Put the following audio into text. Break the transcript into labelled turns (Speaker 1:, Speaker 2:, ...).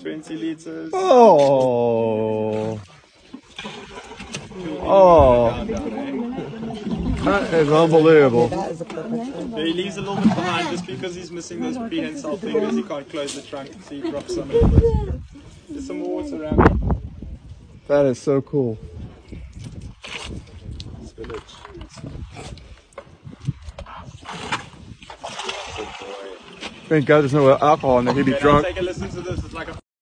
Speaker 1: 20 liters.
Speaker 2: Oh. Oh. That is unbelievable.
Speaker 1: He leaves a little bit behind just because he's missing those prehensile fingers. He can't close the trunk, so he drops some of. There's some more water around.
Speaker 2: That is so cool.
Speaker 1: This village.
Speaker 2: Thank God there's no alcohol in there. He'd be
Speaker 1: Okay,
Speaker 2: drunk.
Speaker 1: take a listen to this. It's like a